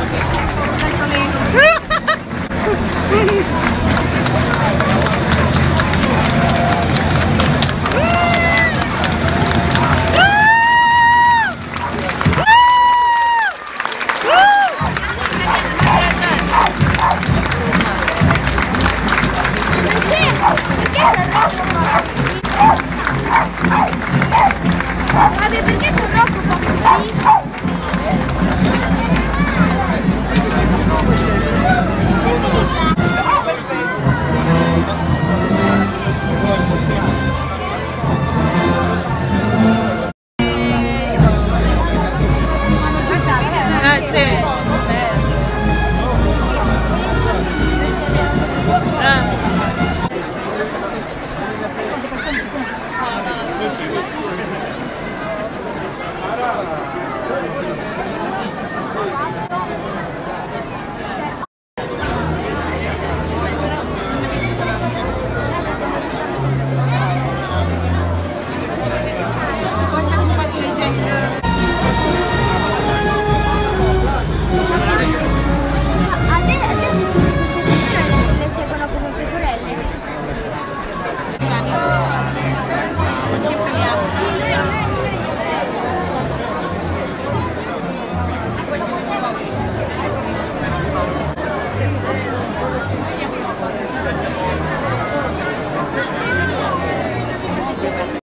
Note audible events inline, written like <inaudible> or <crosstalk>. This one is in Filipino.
Thank you. <laughs> 对